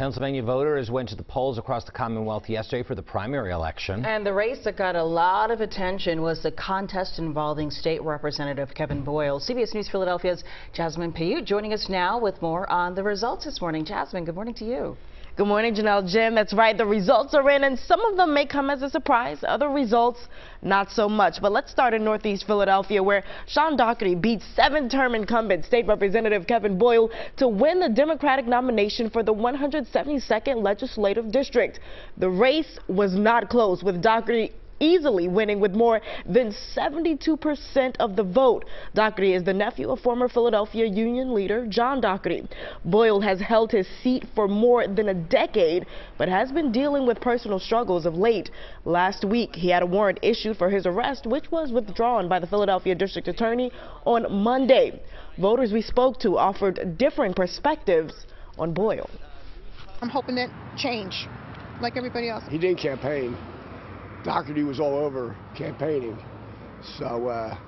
Pennsylvania voters went to the polls across the Commonwealth yesterday for the primary election. And the race that got a lot of attention was the contest involving State Representative Kevin Boyle. CBS News Philadelphia's Jasmine Payoute joining us now with more on the results this morning. Jasmine, good morning to you. Good morning, Janelle Jim. That's right. The results are in, and some of them may come as a surprise. Other results, not so much. But let's start in Northeast Philadelphia, where Sean Dougherty beat seven-term incumbent State Representative Kevin Boyle to win the Democratic nomination for the 172nd Legislative District. The race was not close, with Dougherty easily winning with more than 72% of the vote. Dougherty is the nephew of former Philadelphia Union leader John Dougherty. Boyle has held his seat for more than a decade, but has been dealing with personal struggles of late. Last week, he had a warrant issued for his arrest, which was withdrawn by the Philadelphia District Attorney on Monday. Voters we spoke to offered differing perspectives on Boyle. I'm hoping that change, like everybody else. He didn't campaign. Dougherty was all over campaigning. So uh,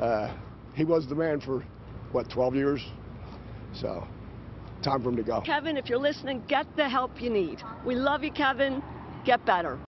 uh, he was the man for, what, 12 years? So time for him to go. Kevin, if you're listening, get the help you need. We love you, Kevin. Get better.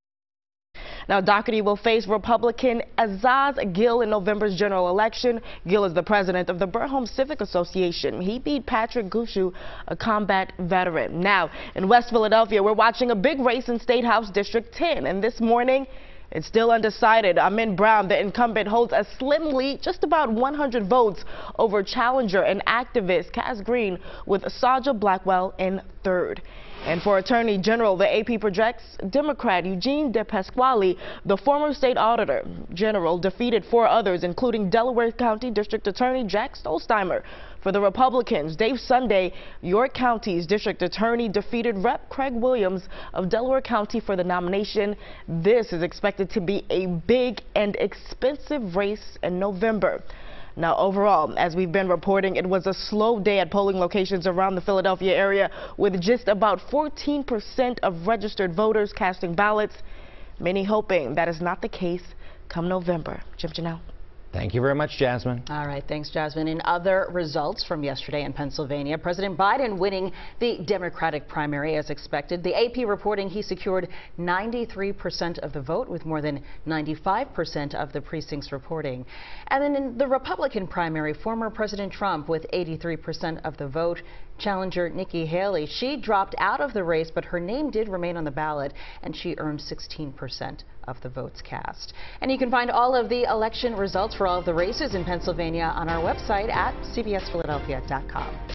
Now, Dougherty will face Republican Aizaz Gill in November's general election. Gill is the president of the Burholme Civic Association. He beat Patrick Gushue, a combat veteran. Now, in West Philadelphia, we're watching a big race in State House District 10. And this morning, it's still undecided. Amen Brown, the incumbent, holds a slim lead, just about 100 votes over challenger and activist Cass Green, with Sajda Blackwell in third. And for Attorney General, the AP projects Democrat Eugene DePasquale, the former state auditor general, defeated four others, including Delaware County District Attorney Jack Stollsteimer. For the Republicans, Dave Sunday, York County's district attorney, defeated Rep. Craig Williams of Delaware County for the nomination. This is expected to be a big and expensive race in November. Now, overall, as we've been reporting, it was a slow day at polling locations around the Philadelphia area with just about 14% of registered voters casting ballots. Many hoping that is not the case come November. Jim Janelle. Thank you very much, Jasmine. All right, thanks, Jasmine. In other results from yesterday in Pennsylvania, President Biden winning the Democratic primary as expected. The AP reporting he secured 93% of the vote with more than 95% of the precincts reporting. And then in the Republican primary, former President Trump with 83% of the vote. Challenger Nikki Haley, she dropped out of the race, but her name did remain on the ballot, and she earned 16% of the votes cast. And you can find all of the election results all of the races in Pennsylvania on our website at cbsphiladelphia.com.